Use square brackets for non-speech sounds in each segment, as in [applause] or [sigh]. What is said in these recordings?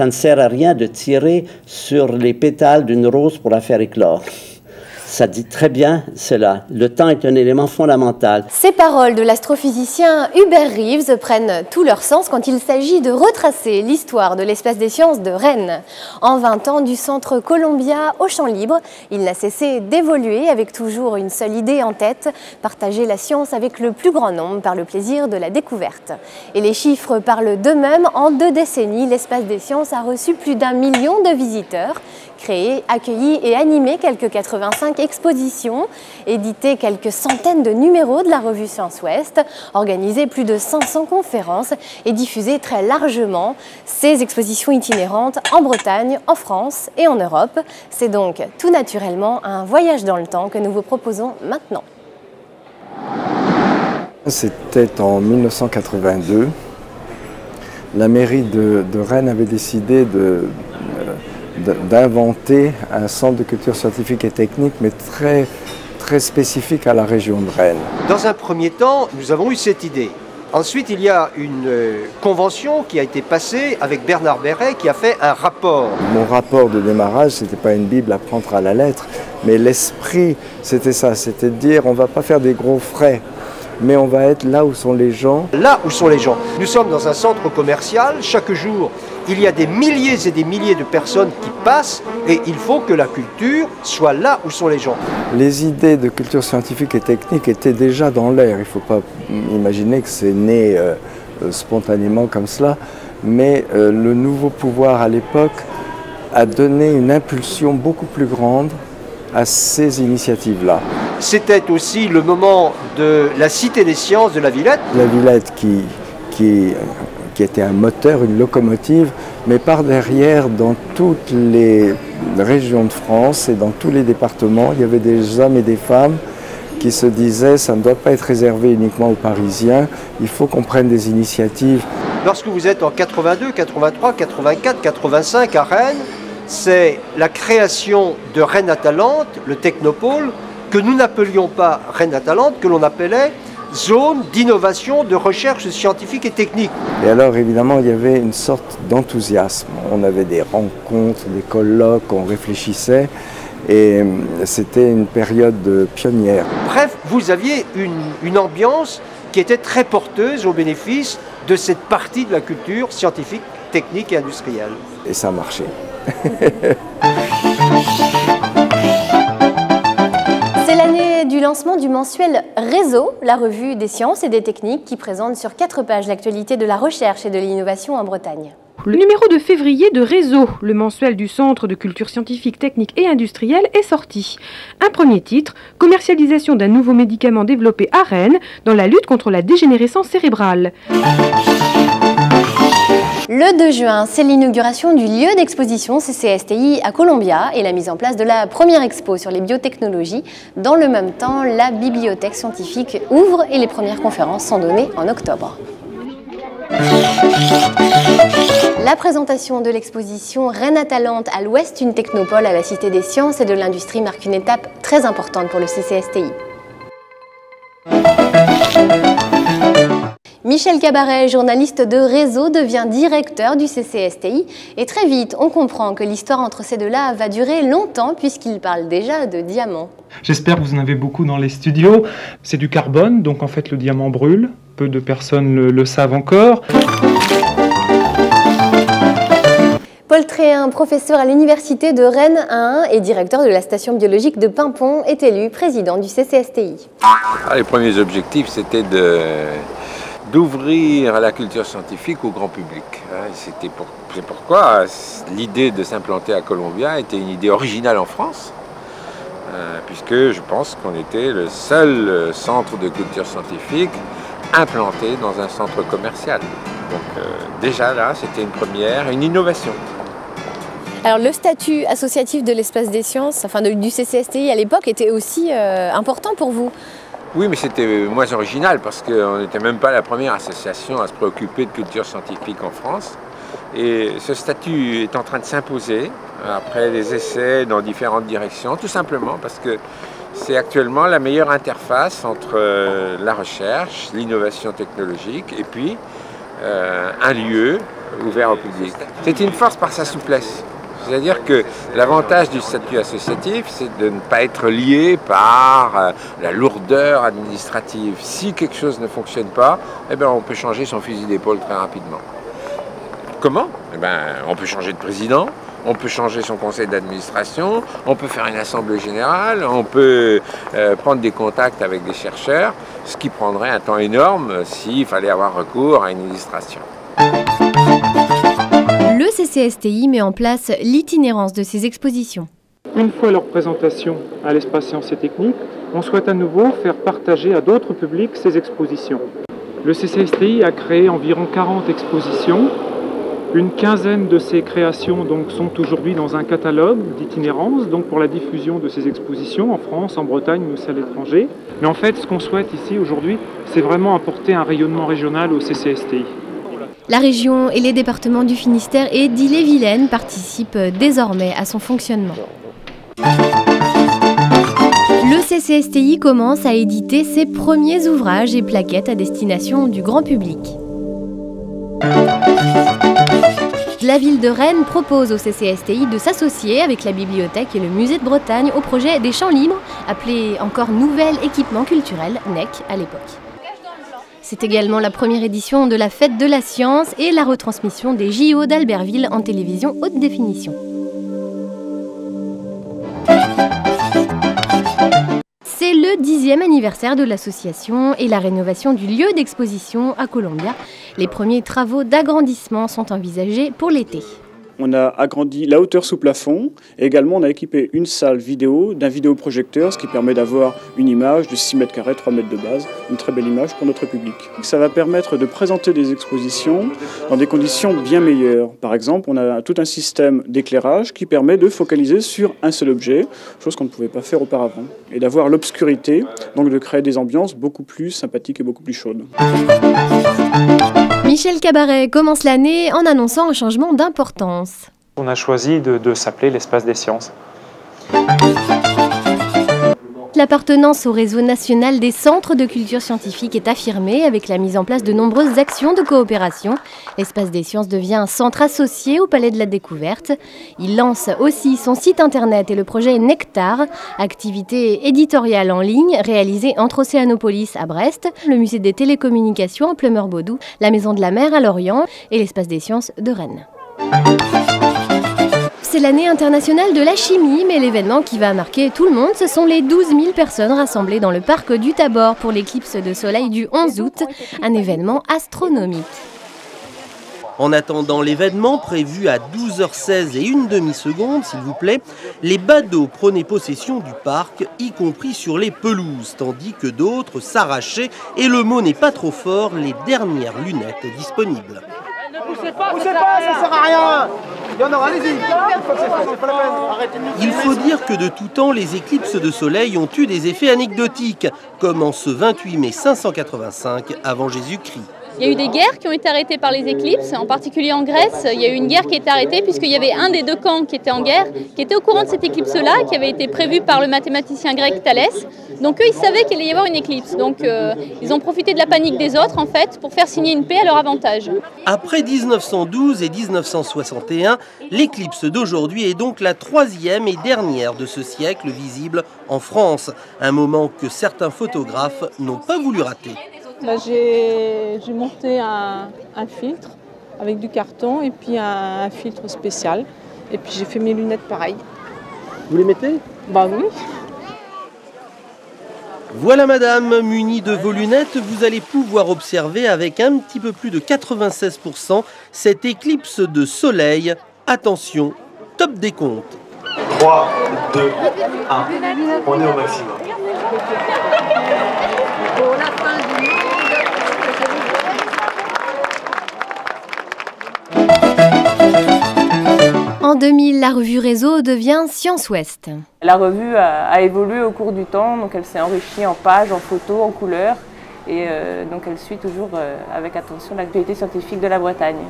Ça ne sert à rien de tirer sur les pétales d'une rose pour la faire éclore. Ça dit très bien cela. Le temps est un élément fondamental. Ces paroles de l'astrophysicien Hubert Reeves prennent tout leur sens quand il s'agit de retracer l'histoire de l'espace des sciences de Rennes. En 20 ans du centre Columbia au champ libre, il n'a cessé d'évoluer avec toujours une seule idée en tête, partager la science avec le plus grand nombre par le plaisir de la découverte. Et les chiffres parlent d'eux-mêmes. En deux décennies, l'espace des sciences a reçu plus d'un million de visiteurs créé, accueilli et animé quelques 85 expositions, édité quelques centaines de numéros de la revue Science Ouest, organisé plus de 500 conférences et diffusé très largement ces expositions itinérantes en Bretagne, en France et en Europe. C'est donc tout naturellement un voyage dans le temps que nous vous proposons maintenant. C'était en 1982. La mairie de, de Rennes avait décidé de d'inventer un centre de culture scientifique et technique, mais très, très spécifique à la région de Rennes. Dans un premier temps, nous avons eu cette idée. Ensuite, il y a une euh, convention qui a été passée avec Bernard Berret qui a fait un rapport. Mon rapport de démarrage, ce n'était pas une Bible à prendre à la lettre, mais l'esprit, c'était ça, c'était de dire on ne va pas faire des gros frais, mais on va être là où sont les gens. Là où sont les gens. Nous sommes dans un centre commercial, chaque jour, il y a des milliers et des milliers de personnes qui passent et il faut que la culture soit là où sont les gens. Les idées de culture scientifique et technique étaient déjà dans l'air. Il ne faut pas imaginer que c'est né euh, euh, spontanément comme cela, mais euh, le nouveau pouvoir à l'époque a donné une impulsion beaucoup plus grande à ces initiatives-là. C'était aussi le moment de la Cité des sciences de la Villette. La Villette qui, qui qui était un moteur, une locomotive, mais par derrière, dans toutes les régions de France et dans tous les départements, il y avait des hommes et des femmes qui se disaient ça ne doit pas être réservé uniquement aux Parisiens, il faut qu'on prenne des initiatives. Lorsque vous êtes en 82, 83, 84, 85 à Rennes, c'est la création de Rennes Atalante, le technopôle, que nous n'appelions pas Rennes Atalante, que l'on appelait zone d'innovation, de recherche scientifique et technique. Et alors évidemment, il y avait une sorte d'enthousiasme. On avait des rencontres, des colloques, on réfléchissait. Et hum, c'était une période pionnière. Bref, vous aviez une, une ambiance qui était très porteuse au bénéfice de cette partie de la culture scientifique, technique et industrielle. Et ça a marché. [laughs] lancement du mensuel Réseau, la revue des sciences et des techniques qui présente sur quatre pages l'actualité de la recherche et de l'innovation en Bretagne. Le numéro de février de Réseau, le mensuel du Centre de culture scientifique, technique et industrielle, est sorti. Un premier titre, commercialisation d'un nouveau médicament développé à Rennes dans la lutte contre la dégénérescence cérébrale. Le 2 juin, c'est l'inauguration du lieu d'exposition CCSTI à Columbia et la mise en place de la première expo sur les biotechnologies. Dans le même temps, la bibliothèque scientifique ouvre et les premières conférences sont données en octobre. La présentation de l'exposition Rennes Atalante à l'ouest, une technopole à la Cité des Sciences et de l'Industrie marque une étape très importante pour le CCSTI. Michel Cabaret, journaliste de réseau, devient directeur du CCSTI et très vite on comprend que l'histoire entre ces deux-là va durer longtemps puisqu'ils parlent déjà de diamants. J'espère que vous en avez beaucoup dans les studios. C'est du carbone, donc en fait le diamant brûle. Peu de personnes le, le savent encore. Paul Tréhin, professeur à l'université de Rennes 1 et directeur de la station biologique de Pimpon, est élu président du CCSTI. Ah, les premiers objectifs, c'était de d'ouvrir la culture scientifique au grand public. Hein. C'est pourquoi l'idée de s'implanter à Columbia était une idée originale en France, euh, puisque je pense qu'on était le seul euh, centre de culture scientifique implanté dans un centre commercial. Donc euh, déjà là, c'était une première, une innovation. Alors le statut associatif de l'espace des sciences, enfin du CCSTI à l'époque, était aussi important pour vous oui, mais c'était moins original parce qu'on n'était même pas la première association à se préoccuper de culture scientifique en France. Et ce statut est en train de s'imposer après les essais dans différentes directions, tout simplement parce que c'est actuellement la meilleure interface entre euh, la recherche, l'innovation technologique et puis euh, un lieu ouvert au public. C'est une force par sa souplesse. C'est-à-dire que l'avantage du statut associatif, c'est de ne pas être lié par euh, la lourdeur administrative. Si quelque chose ne fonctionne pas, eh ben, on peut changer son fusil d'épaule très rapidement. Comment? Eh ben, On peut changer de président, on peut changer son conseil d'administration, on peut faire une assemblée générale, on peut euh, prendre des contacts avec des chercheurs, ce qui prendrait un temps énorme s'il fallait avoir recours à une illustration. Le CCSTI met en place l'itinérance de ces expositions. Une fois leur présentation à l'espace sciences et techniques, on souhaite à nouveau faire partager à d'autres publics ces expositions. Le CCSTI a créé environ 40 expositions une quinzaine de ces créations donc, sont aujourd'hui dans un catalogue d'itinérance pour la diffusion de ces expositions en France, en Bretagne, aussi à l'étranger. Mais en fait, ce qu'on souhaite ici aujourd'hui, c'est vraiment apporter un rayonnement régional au CCSTI. La région et les départements du Finistère et d'Ille-et-Vilaine participent désormais à son fonctionnement. Le CCSTI commence à éditer ses premiers ouvrages et plaquettes à destination du grand public. La ville de Rennes propose au CCSTI de s'associer avec la bibliothèque et le musée de Bretagne au projet des champs libres, appelé encore Nouvel équipement culturel, NEC à l'époque. C'est également la première édition de la Fête de la Science et la retransmission des JO d'Albertville en télévision haute définition. C'est le dixième anniversaire de l'association et la rénovation du lieu d'exposition à Columbia. Les premiers travaux d'agrandissement sont envisagés pour l'été. On a agrandi la hauteur sous plafond et également on a équipé une salle vidéo d'un vidéoprojecteur, ce qui permet d'avoir une image de 6 mètres carrés, 3 mètres de base, une très belle image pour notre public. Ça va permettre de présenter des expositions dans des conditions bien meilleures. Par exemple, on a tout un système d'éclairage qui permet de focaliser sur un seul objet, chose qu'on ne pouvait pas faire auparavant, et d'avoir l'obscurité, donc de créer des ambiances beaucoup plus sympathiques et beaucoup plus chaudes. Michel Cabaret commence l'année en annonçant un changement d'importance. On a choisi de, s'appeler l'espace des sciences. L'appartenance au réseau national des centres de culture scientifique est affirmée avec la mise en place de nombreuses actions de coopération. L'espace des sciences devient un centre associé au Palais de la Découverte. Il lance aussi son site internet et le projet Nectar, activité éditoriale en ligne réalisée entre Océanopolis à Brest, le musée des télécommunications en Plumeur-Baudou, la Maison de la Mer à Lorient et l'espace des sciences de Rennes. C'est l'année internationale de la chimie, mais l'événement qui va marquer tout le monde, ce sont les 12 000 personnes rassemblées dans le parc du Tabor pour l'éclipse de soleil du 11 août, un événement astronomique. En attendant l'événement prévu à 12h16 et une demi-seconde, s'il vous plaît, les badauds prenaient possession du parc, y compris sur les pelouses, tandis que d'autres s'arrachaient, et le mot n'est pas trop fort, les dernières lunettes disponibles. Ne poussez pas, poussez pas, ça sert à rien. Allez-y. Il faut dire que de tout temps, les éclipses de soleil ont eu des effets anecdotiques, comme en ce 28 mai 585 avant Jésus-Christ. Il y a eu des guerres qui ont été arrêtées par les éclipses, en particulier en Grèce. Il y a eu une guerre qui a été arrêtée puisqu'il y avait un des deux camps qui était en guerre, qui était au courant de cette éclipse-là, qui avait été prévue par le mathématicien grec Thalès. Donc eux, ils savaient qu'il allait y avoir une éclipse. Donc euh, ils ont profité de la panique des autres, en fait, pour faire signer une paix à leur avantage. Après 1912 et 1961, l'éclipse d'aujourd'hui est donc la troisième et dernière de ce siècle visible en France. Un moment que certains photographes n'ont pas voulu rater. Bah, j'ai monté un, filtre avec du carton et puis un, filtre spécial. Et puis j'ai fait mes lunettes pareil. Vous les mettez? Bah oui. Voilà madame, munie de vos lunettes, vous allez pouvoir observer avec un petit peu plus de 96% cette éclipse de soleil. Attention, top des comptes. 3, 2, 1. On est au maximum. En 2000, la revue Réseau devient Science Ouest. La revue a, évolué au cours du temps, donc elle s'est enrichie en pages, en photos, en couleurs, et euh, donc elle suit toujours euh, avec attention l'actualité scientifique de la Bretagne.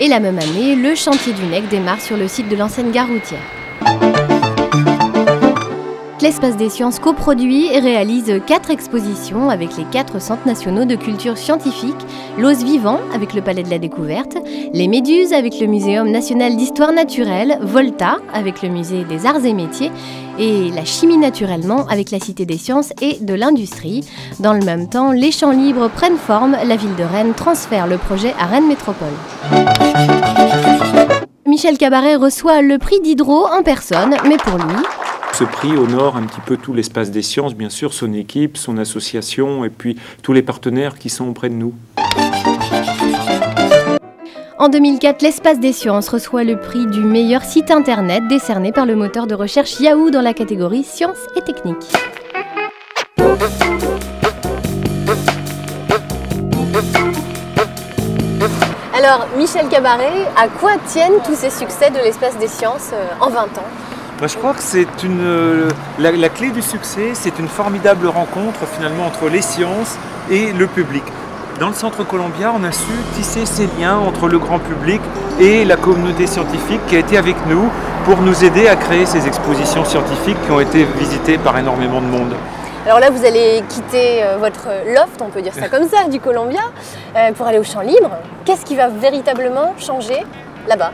Et la même année, le chantier du NEC démarre sur le site de l'ancienne gare routière. L'espace des sciences coproduit et réalise quatre expositions avec les quatre centres nationaux de culture scientifique, l'os vivant avec le Palais de la Découverte, les méduses avec le Muséum national d'histoire naturelle, Volta avec le Musée des arts et métiers et la chimie naturellement avec la Cité des sciences et de l'industrie. Dans le même temps, les champs libres prennent forme, la ville de Rennes transfère le projet à Rennes Métropole. Michel Cabaret reçoit le prix d'Hydro en personne, mais pour lui, ce prix honore un petit peu tout l'espace des sciences, bien sûr, son équipe, son association et puis tous les partenaires qui sont auprès de nous. En 2004, l'espace des sciences reçoit le prix du meilleur site internet décerné par le moteur de recherche Yahoo dans la catégorie sciences et techniques. Alors, Michel Cabaret, à quoi tiennent tous ces succès de l'espace des sciences euh, en 20 ans? Je crois que c'est euh, la, la clé du succès, c'est une formidable rencontre finalement entre les sciences et le public. Dans le centre Columbia, on a su tisser ces liens entre le grand public et la communauté scientifique qui a été avec nous pour nous aider à créer ces expositions scientifiques qui ont été visitées par énormément de monde. Alors là, vous allez quitter euh, votre loft, on peut dire ça comme ça, du Columbia, euh, pour aller au champ libre. Qu'est-ce qui va véritablement changer là-bas?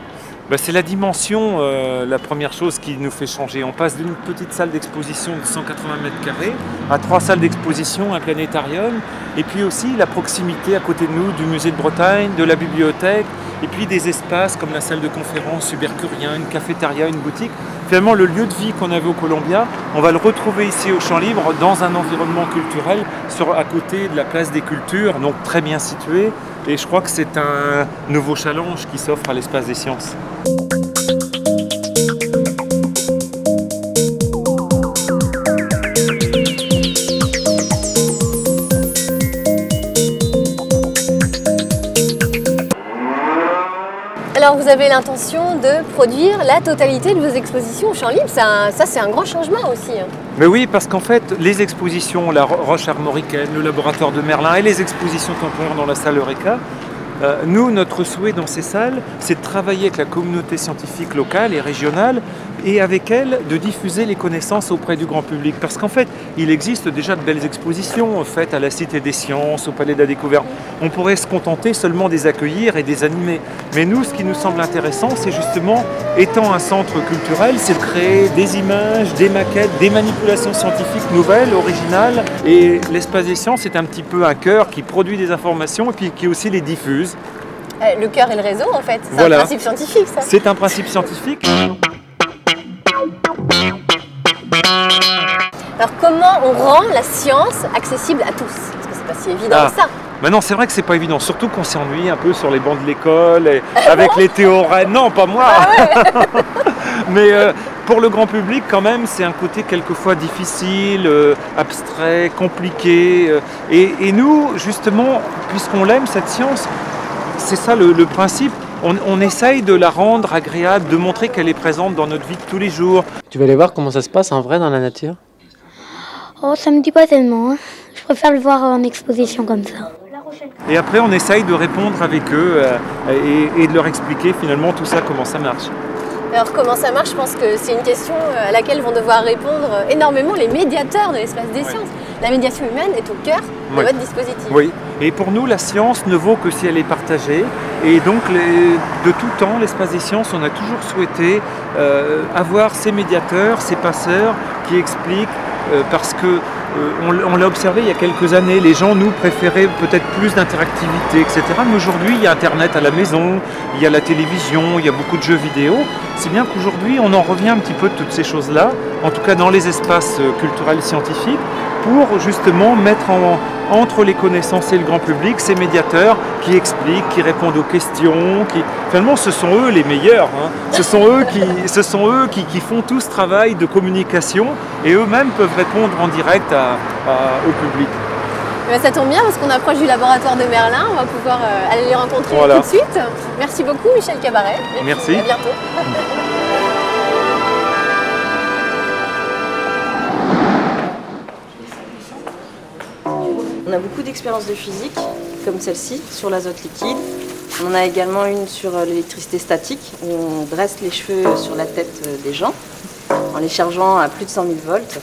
Bah, c'est la dimension, euh, la première chose qui nous fait changer. On passe d'une petite salle d'exposition de 180 mètres carrés à trois salles d'exposition, un planétarium, et puis aussi la proximité à côté de nous du musée de Bretagne, de la bibliothèque, et puis des espaces comme la salle de conférence Ubercurien, une cafétéria, une boutique. Finalement, le lieu de vie qu'on avait au Columbia, on va le retrouver ici au Champ Libre, dans un environnement culturel, à côté de la place des cultures, donc très bien situé. Et je crois que c'est un nouveau challenge qui s'offre à l'espace des sciences. Avez l'intention de produire la totalité de vos expositions au Champ Libre, ça, c'est un grand changement aussi. hein. Mais oui, parce qu'en fait, les expositions, la Ro- Roche armoricaine, le laboratoire de Merlin et les expositions temporaires dans la salle Eureka, euh, nous, notre souhait dans ces salles, c'est de travailler avec la communauté scientifique locale et régionale et avec elle de diffuser les connaissances auprès du grand public. Parce qu'en fait, il existe déjà de belles expositions faites à la Cité des Sciences, au Palais de la Découverte. On pourrait se contenter seulement des accueillir et des animer. Mais nous, ce qui nous semble intéressant, c'est justement, étant un centre culturel, c'est de créer des images, des maquettes, des manipulations scientifiques nouvelles, originales. Et l'espace des sciences est un petit peu un cœur qui produit des informations et puis qui aussi les diffuse. Euh, Le cœur et le réseau en fait, c'est Voilà. un principe scientifique ça. C'est un principe scientifique. Alors comment on rend la science accessible à tous? Parce que c'est pas si évident Ah. que ça. Maintenant, c'est vrai que c'est pas évident, surtout qu'on s'ennuie un peu sur les bancs de l'école, et [laughs] avec les théorèmes. Non, pas moi [laughs] Mais euh, pour le grand public, quand même, c'est un côté quelquefois difficile, euh, abstrait, compliqué. euh, et, et nous, justement, puisqu'on l'aime, cette science, c'est ça le, le principe. On, on essaye de la rendre agréable, de montrer qu'elle est présente dans notre vie de tous les jours. Tu vas aller voir comment ça se passe en vrai dans la nature? Oh, ça me dit pas tellement. hein. Je préfère le voir en exposition comme ça. Et après, on essaye de répondre avec eux euh, et, et de leur expliquer finalement tout ça, comment ça marche. Alors comment ça marche Je pense que c'est une question euh, à laquelle vont devoir répondre énormément les médiateurs de l'espace des sciences. La médiation humaine est au cœur de Oui. votre dispositif. Oui, et pour nous, la science ne vaut que si elle est partagée. Et donc, les- de tout temps, l'espace des sciences, on a toujours souhaité euh, avoir ces médiateurs, ces passeurs qui expliquent, parce que euh, on, l'a observé il y a quelques années, les gens, nous, préféraient peut-être plus d'interactivité, etc. Mais aujourd'hui, il y a Internet à la maison, il y a la télévision, il y a beaucoup de jeux vidéo. Si bien qu'aujourd'hui, on en revient un petit peu de toutes ces choses-là, en tout cas dans les espaces euh, culturels scientifiques, pour justement mettre en, entre les connaissances et le grand public ces médiateurs qui expliquent, qui répondent aux questions, qui finalement ce sont eux les meilleurs, hein. ce sont eux, qui, ce sont eux qui, qui font tout ce travail de communication et eux-mêmes peuvent répondre en direct à- à- au public. Eh ben, ça tombe bien parce qu'on approche du laboratoire de Merlin, on va pouvoir euh, aller les rencontrer Voilà. tout de suite. Merci beaucoup Michel Cabaret. Merci. À bientôt. [laughs] On a beaucoup d'expériences de physique, comme celle-ci, sur l'azote liquide. On a également une sur euh, l'électricité statique, où on dresse les cheveux sur la tête euh, des gens en les chargeant à plus de 100 000 volts.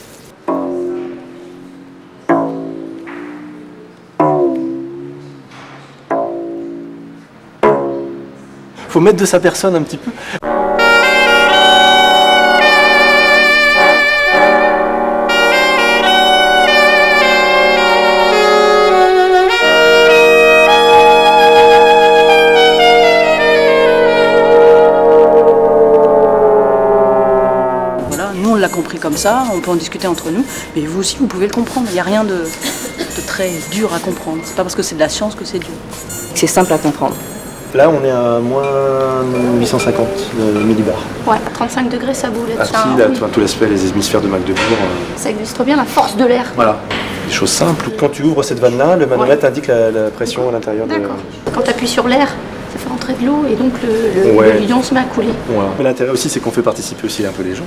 Il faut mettre de sa personne un petit peu. L'a compris comme ça, on peut en discuter entre nous, mais vous aussi vous pouvez le comprendre. Il n'y a rien de, de très dur à comprendre. C'est pas parce que c'est de la science que c'est dur. C'est simple à comprendre. Là, on est à moins 850 de millibar. Ouais, 35 degrés, ça boule. Ah, si, là, oui. tu vois, tout l'aspect, les hémisphères de Magdebourg. euh, Ça illustre bien la force de l'air. voilà, des choses simples. Quand tu ouvres cette vanne-là, le manomètre indique la, la pression à l'intérieur de. D'accord. Quand tu appuies sur l'air, rentrer de l'eau et donc le, le, Ouais. le lion se met à couler. Voilà. Mais l'intérêt aussi, c'est qu'on fait participer aussi un peu les gens.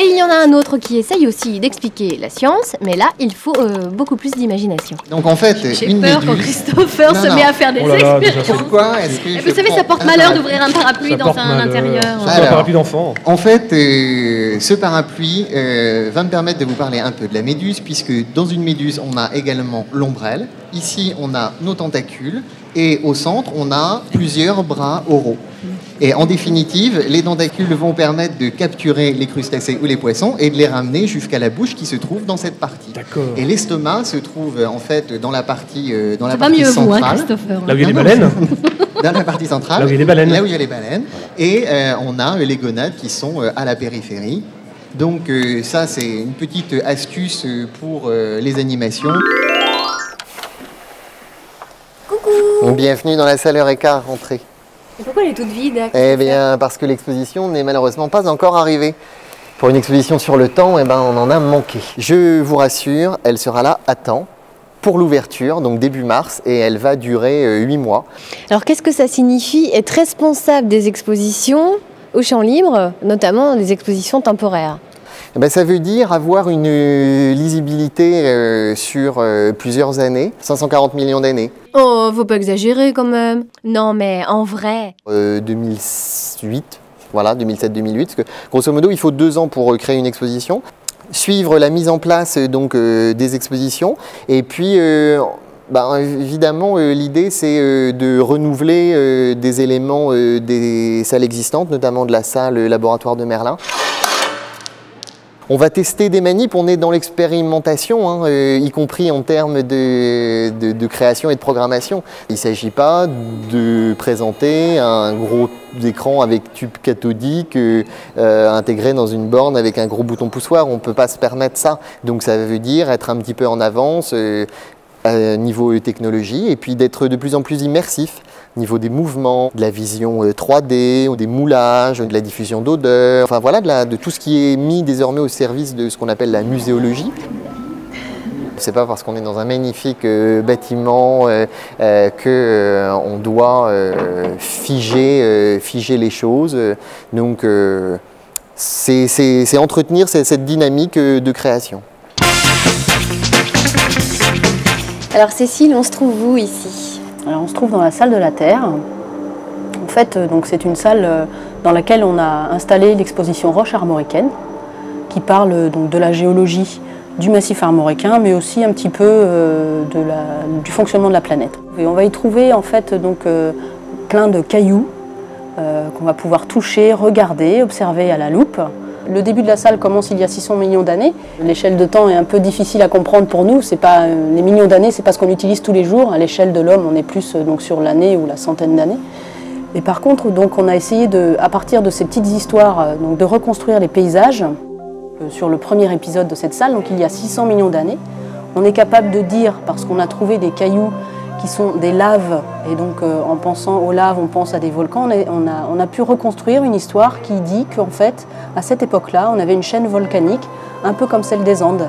Et il y en a un autre qui essaye aussi d'expliquer la science, mais là, il faut euh, beaucoup plus d'imagination. Donc en fait, J'ai une peur quand Christopher Non, se non. met à faire des Oh là là, déjà, expériences. Pourquoi est-ce que Et je Vous savez, ça porte un malheur parapluie d'ouvrir un parapluie dans un intérieur. Alors, En fait, euh, ce parapluie euh, va me permettre de vous parler un peu de la méduse, puisque dans une méduse, on a également l'ombrelle. Ici, on a nos tentacules. Et au centre, on a plusieurs bras oraux. Et en définitive, les tentacules vont permettre de capturer les crustacés ou les poissons et de les ramener jusqu'à la bouche qui se trouve dans cette partie. Et l'estomac se trouve en fait dans la partie, euh, dans la C'est pas partie mieux vous, hein, centrale. Christopher. Là où il y a les non, baleines [laughs] Dans la partie centrale. Là où il y a les baleines. Là où il y a les baleines. Et euh, on a euh, les gonades qui sont euh, à la périphérie. Donc euh, ça, c'est une petite astuce pour euh, les animations. Bienvenue dans la salle Eureka, rentrée. Et pourquoi elle est toute vide Eh bien, parce que l'exposition n'est malheureusement pas encore arrivée. Pour une exposition sur le temps, eh ben, on en a manqué. Je vous rassure, elle sera là à temps pour l'ouverture, donc début mars, et elle va durer 8 mois. Alors, qu'est-ce que ça signifie être responsable des expositions au champ libre, notamment des expositions temporaires? Eh ben, ça veut dire avoir une euh, lisibilité euh, sur euh, plusieurs années, 540 millions d'années. Oh, faut pas exagérer quand même. Non, mais en vrai. Euh, 2008, voilà, 2007-2008, parce que grosso modo, il faut deux ans pour euh, créer une exposition, suivre la mise en place euh, donc euh, des expositions, et puis euh, bah, évidemment, euh, l'idée c'est euh, de renouveler euh, des éléments euh, des salles existantes, notamment de la salle euh, laboratoire de Merlin. On va tester des manips, on est dans l'expérimentation, hein, euh, y compris en termes de, création et de programmation. Il ne s'agit pas de présenter un gros écran avec tube cathodique euh, euh, intégré dans une borne avec un gros bouton poussoir. On ne peut pas se permettre ça. Donc ça veut dire être un petit peu en avance. Niveau euh, technologie et puis d'être de plus en plus immersif au niveau des mouvements, de la vision euh, 3D, ou des moulages, de la diffusion d'odeurs, enfin voilà, de, tout ce qui est mis désormais au service de ce qu'on appelle la muséologie. C'est pas parce qu'on est dans un magnifique euh, bâtiment euh, euh, que euh, on doit euh, figer, euh, figer les choses. Donc euh, c'est entretenir cette, dynamique euh, de création. Alors, Cécile, on se trouve où ici? On se trouve dans la salle de la Terre. En fait, euh, c'est une salle euh, dans laquelle on a installé l'exposition Roche armoricaine, qui parle euh, de la géologie du massif armoricain, mais aussi un petit peu du fonctionnement de la planète. On va y trouver en fait donc plein de cailloux qu'on va pouvoir toucher, regarder, observer à la loupe. Le début de la salle commence il y a 600 millions d'années. L'échelle de temps est un peu difficile à comprendre pour nous. C'est pas euh, les millions d'années, c'est pas ce qu'on utilise tous les jours. À l'échelle de l'homme, on est plus euh, donc sur l'année ou la centaine d'années. Et par contre, donc, on a essayé de, à partir de ces petites histoires, euh, donc, de reconstruire les paysages. Sur le premier épisode de cette salle, donc il y a 600 millions d'années, on est capable de dire, parce qu'on a trouvé des cailloux qui sont des laves, et donc euh, en pensant aux laves, on pense à des volcans, on, on a, pu reconstruire une histoire qui dit qu'en fait, à cette époque-là, on avait une chaîne volcanique, un peu comme celle des Andes.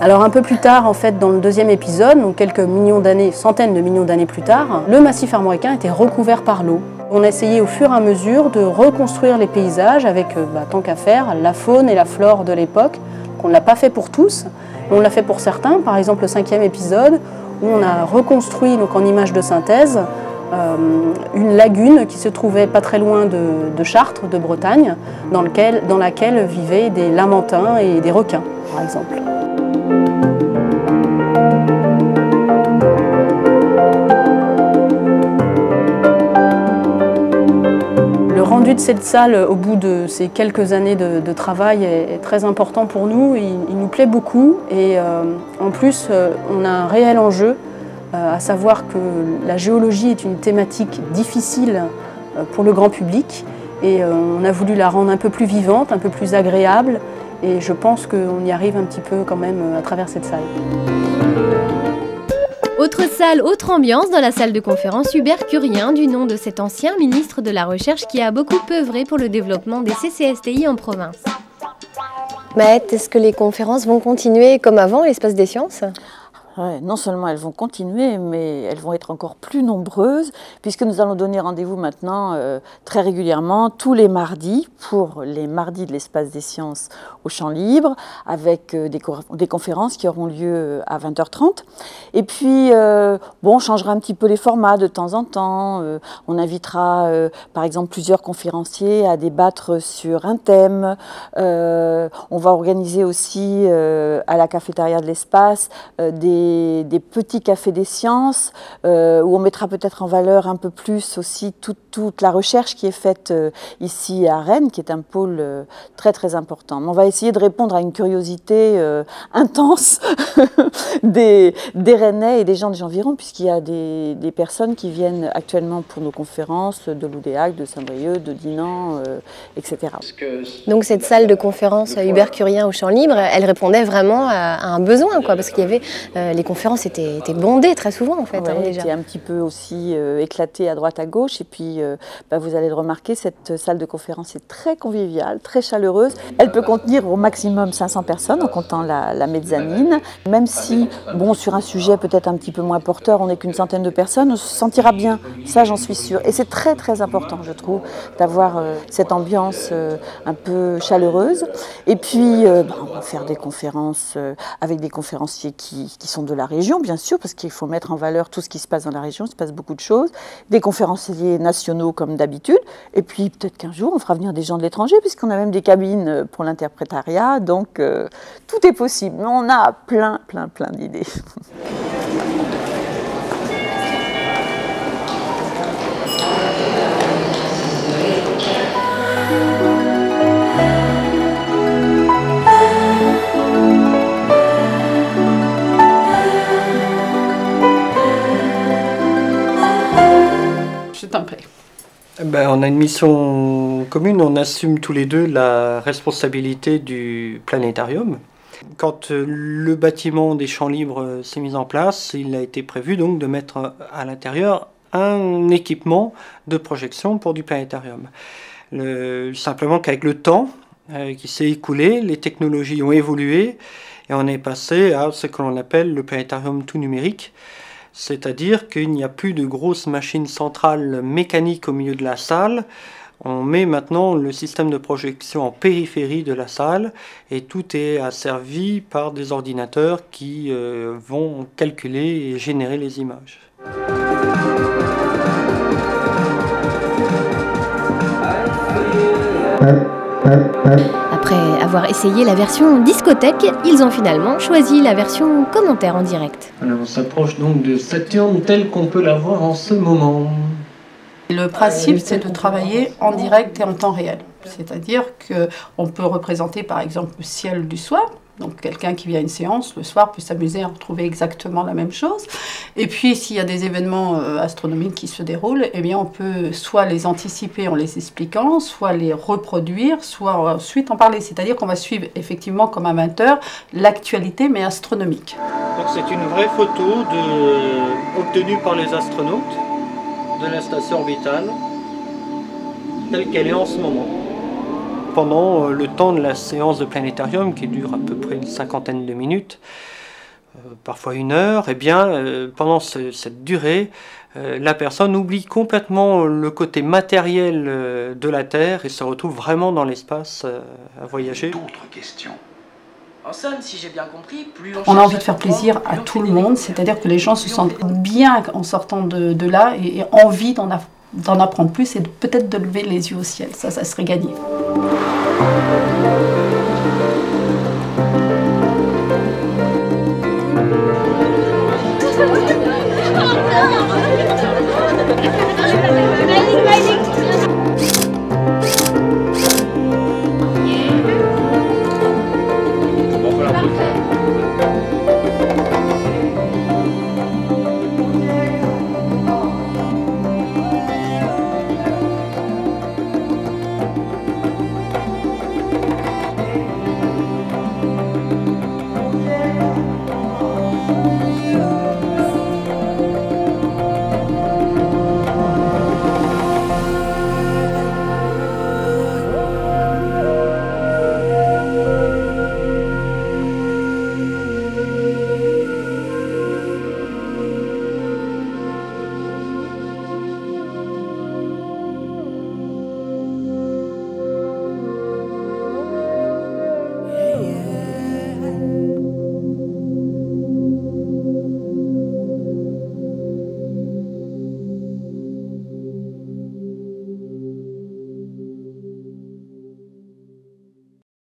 Alors un peu plus tard, en fait, dans le deuxième épisode, donc quelques millions d'années, centaines de millions d'années plus tard, le massif armoricain était recouvert par l'eau. On a essayé au fur et à mesure de reconstruire les paysages avec, euh, bah, tant qu'à faire, la faune et la flore de l'époque. On ne l'a pas fait pour tous, mais on l'a fait pour certains. Par exemple, le cinquième épisode, où on a reconstruit en image de synthèse euh, une lagune qui se trouvait pas très loin de, Chartres, de Bretagne, dans, dans laquelle vivaient des lamantins et des requins, par exemple. Cette salle, au bout de ces quelques années de, travail, est, très important pour nous. Il, nous plaît beaucoup et en plus, on a un réel enjeu, à savoir que la géologie est une thématique difficile pour le grand public et on a voulu la rendre un peu plus vivante, un peu plus agréable et je pense qu'on y arrive un petit peu quand même à travers cette salle. Autre salle, autre ambiance dans la salle de conférence Hubert Curien, du nom de cet ancien ministre de la Recherche qui a beaucoup œuvré pour le développement des CCSTI en province. Maët, est-ce que les conférences vont continuer comme avant, l'espace des sciences? Non seulement elles vont continuer, mais elles vont être encore plus nombreuses, puisque nous allons donner rendez-vous maintenant euh, très régulièrement, tous les mardis, pour les mardis de l'espace des sciences au champ libre, avec euh, des, conférences qui auront lieu euh, à 20h30. Et puis, bon, on changera un petit peu les formats de temps en temps. on invitera, par exemple, plusieurs conférenciers à débattre sur un thème. on va organiser aussi à la cafétéria de l'espace des des, petits cafés des sciences, euh, où on mettra peut-être en valeur un peu plus aussi toute, la recherche qui est faite euh, ici à Rennes, qui est un pôle euh, très très important. on va essayer de répondre à une curiosité intense [laughs] des, des Rennais et des gens des environs, puisqu'il y a des, personnes qui viennent actuellement pour nos conférences de l'Oudéac, de Saint-Brieuc, de Dinan, etc. Donc cette salle de conférence Hubert Curien au Champ Libre, elle répondait vraiment à, un besoin, quoi, parce qu'il y avait les conférences étaient, bondées très souvent en fait. Ouais, hein, déjà. un petit peu aussi euh, éclaté à droite à gauche et puis euh, bah, vous allez le remarquer, cette salle de conférence est très conviviale, très chaleureuse. Elle peut contenir au maximum 500 personnes en comptant la, mezzanine. Même si, bon, sur un sujet peut-être un petit peu moins porteur, on n'est qu'une centaine de personnes, on se sentira bien, ça j'en suis sûre. Et c'est très très important, je trouve, d'avoir euh, cette ambiance un peu chaleureuse. Et puis, bah, on va faire des conférences avec des conférenciers qui, qui sont de la région, bien sûr, parce qu'il faut mettre en valeur tout ce qui se passe dans la région, il se passe beaucoup de choses, des conférenciers nationaux comme d'habitude, et puis peut-être qu'un jour on fera venir des gens de l'étranger, puisqu'on a même des cabines pour l'interprétariat, donc euh, tout est possible. On a plein, plein, plein d'idées. [laughs] ben, on a une mission commune, on assume tous les deux la responsabilité du planétarium. Quand euh, le bâtiment des champs libres euh, s'est mis en place, il a été prévu donc de mettre euh, à l'intérieur un équipement de projection pour du planétarium. simplement qu'avec le temps qui s'est écoulé, les technologies ont évolué et on est passé à ce que l'on appelle le planétarium tout numérique, c'est-à-dire qu'il n'y a plus de grosses machines centrales mécaniques au milieu de la salle. On met maintenant le système de projection en périphérie de la salle et tout est asservi par des ordinateurs qui euh, vont calculer et générer les images. Avoir essayé la version discothèque, ils ont finalement choisi la version commentaire en direct. on s'approche donc de Saturne telle qu'on peut la voir en ce moment. Le principe, c'est de travailler en direct et en temps réel. C'est-à-dire qu'on peut représenter par exemple le ciel du soir, donc quelqu'un qui vient à une séance le soir peut s'amuser à retrouver exactement la même chose. Et puis s'il y a des événements euh, astronomiques qui se déroulent, eh bien on peut soit les anticiper en les expliquant, soit les reproduire, soit ensuite en parler. C'est-à-dire qu'on va suivre effectivement comme amateur l'actualité mais astronomique. Donc c'est une vraie photo obtenue par les astronautes de la station orbitale telle qu'elle est en ce moment pendant euh, le temps de la séance de planétarium, qui dure à peu près une cinquantaine de minutes, euh, parfois une heure, et eh bien, euh, pendant cette durée, la personne oublie complètement le côté matériel de la Terre et se retrouve vraiment dans l'espace à voyager. D'autres questions en somme, si j'ai bien compris, plus on, a envie de faire plaisir à tout le monde, c'est-à-dire que les gens se sentent bien en sortant de, là et, envie d'en d'en apprendre plus et peut-être de lever les yeux au ciel. Ça, ça serait gagné.